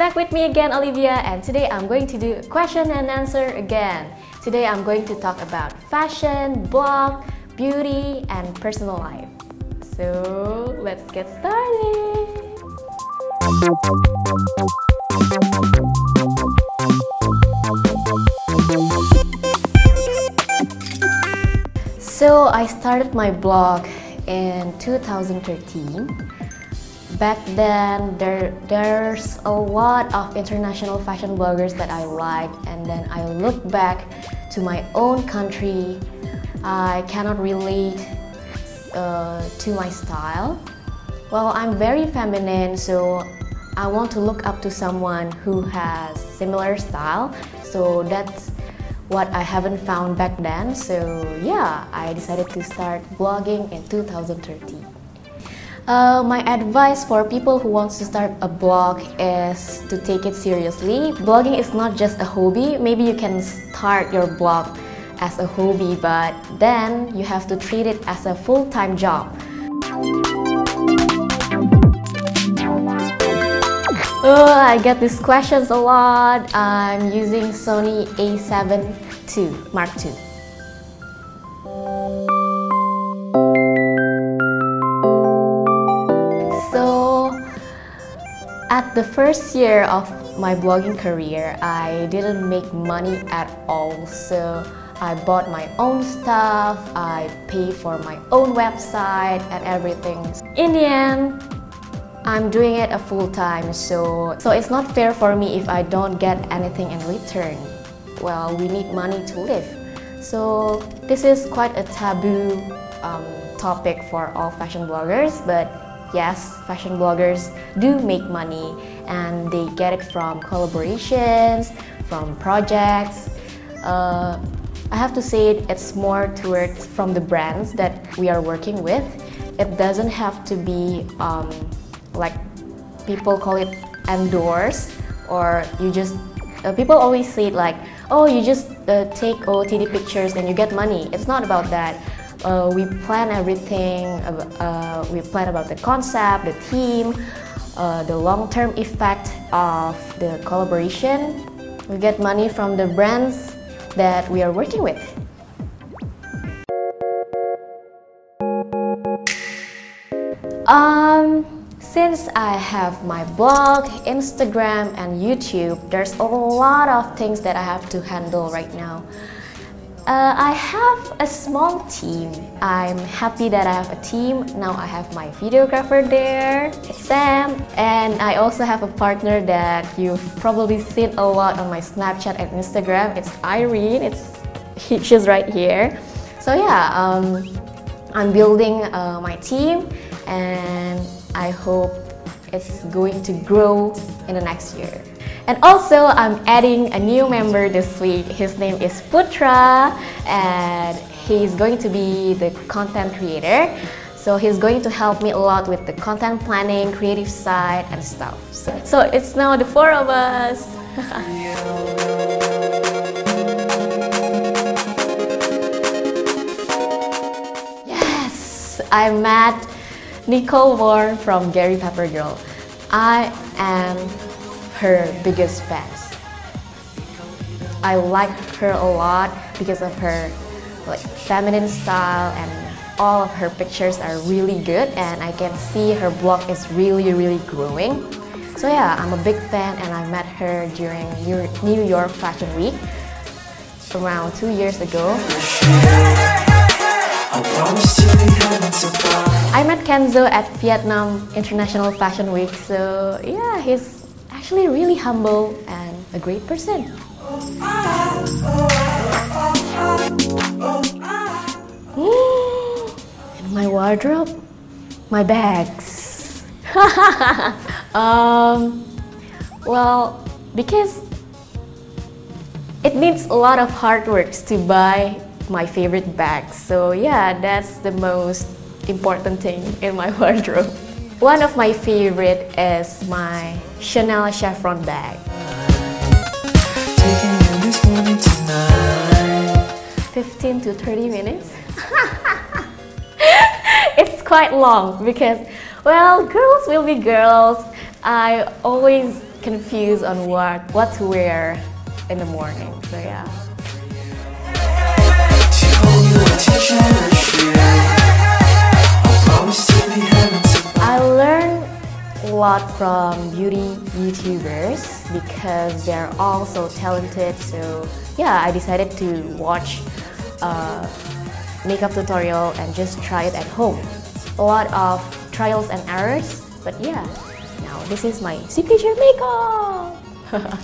back with me again Olivia and today I'm going to do a question and answer again. Today I'm going to talk about fashion, blog, beauty and personal life. So let's get started! So I started my blog in 2013 back then there there's a lot of international fashion bloggers that I like and then I look back to my own country I cannot relate uh, to my style. Well I'm very feminine so I want to look up to someone who has similar style. So that's what I haven't found back then. So yeah I decided to start blogging in 2013 uh, my advice for people who wants to start a blog is to take it seriously. Blogging is not just a hobby. Maybe you can start your blog as a hobby, but then you have to treat it as a full-time job. Oh, I get these questions a lot. I'm using Sony a7 II Mark II. The first year of my blogging career, I didn't make money at all. So I bought my own stuff, I paid for my own website and everything. In the end, I'm doing it a full time, so, so it's not fair for me if I don't get anything in return. Well, we need money to live. So this is quite a taboo um, topic for all fashion bloggers, but yes, fashion bloggers do make money and they get it from collaborations, from projects. Uh, I have to say it, it's more towards from the brands that we are working with. It doesn't have to be um, like people call it endorse or you just uh, people always say it like oh you just uh, take OOTD pictures and you get money. It's not about that uh, we plan everything, uh, we plan about the concept, the team, uh, the long-term effect of the collaboration. We get money from the brands that we are working with. Um, since I have my blog, Instagram, and YouTube, there's a lot of things that I have to handle right now. Uh, I have a small team. I'm happy that I have a team. Now I have my videographer there, Sam, and I also have a partner that you've probably seen a lot on my Snapchat and Instagram. It's Irene. It's she's right here. So yeah, um, I'm building uh, my team, and I hope it's going to grow in the next year. And also, I'm adding a new member this week. His name is Putra, and he's going to be the content creator. So he's going to help me a lot with the content planning, creative side, and stuff. So, so it's now the four of us. yes, I met Nicole Warne from Gary Pepper Girl. I am her biggest fans. I like her a lot because of her like feminine style and all of her pictures are really good and I can see her blog is really really growing. So yeah, I'm a big fan and I met her during New York Fashion Week around two years ago. I met Kenzo at Vietnam International Fashion Week, so yeah, he's actually really humble and a great person. and my wardrobe, my bags. um, well, because it needs a lot of hard work to buy my favorite bags. So yeah, that's the most important thing in my wardrobe. One of my favorite is my Chanel Chiffon bag. 15 to 30 minutes. it's quite long because, well, girls will be girls. I always confused on what what to wear in the morning. So yeah. Lot from beauty YouTubers because they're all so talented. So yeah, I decided to watch a makeup tutorial and just try it at home. A lot of trials and errors, but yeah, now this is my signature makeup!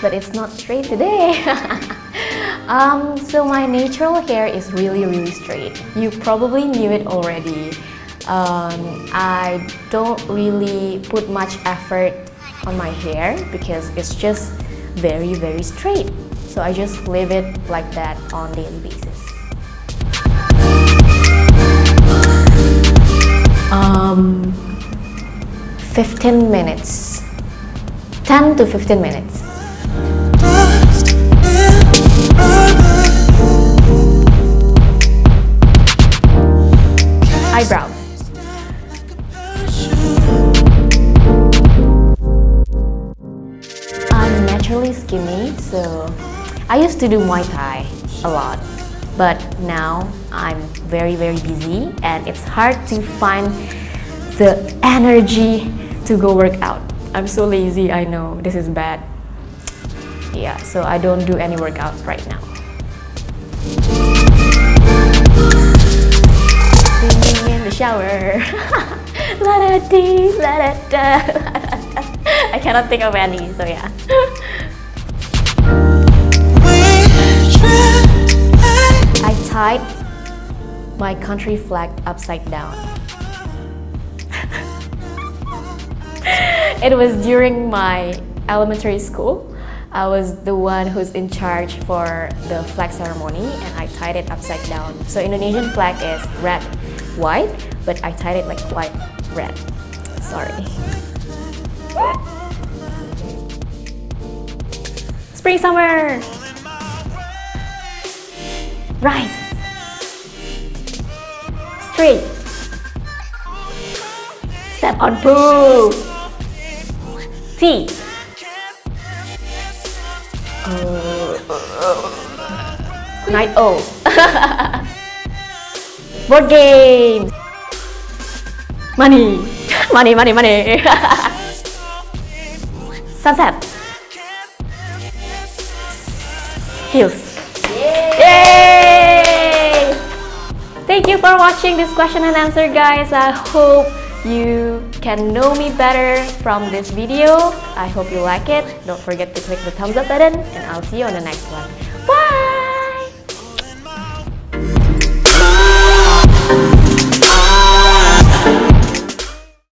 but it's not straight today. um, so my natural hair is really really straight. You probably knew it already. Um, I don't really put much effort on my hair because it's just very very straight. So I just leave it like that on daily basis. Um, 15 minutes. 10 to 15 minutes. Used to do Muay Thai a lot. But now I'm very very busy and it's hard to find the energy to go work out. I'm so lazy, I know, this is bad. Yeah, so I don't do any workout right now. Singing in the shower. la da dee, la da da. I cannot think of any, so yeah. tied my country flag upside down. it was during my elementary school. I was the one who's in charge for the flag ceremony and I tied it upside down. So Indonesian flag is red, white, but I tied it like white, red. Sorry. Spring, summer! Rice! Street แซบออนพูที่ไนท์โอบอร์ดเกมมานี่มานี่มานี่มานี่ซันเซ็ตฮิลส์ Thank you for watching this question and answer guys. I hope you can know me better from this video. I hope you like it. Don't forget to click the thumbs up button and I'll see you on the next one. Bye!